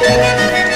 Thank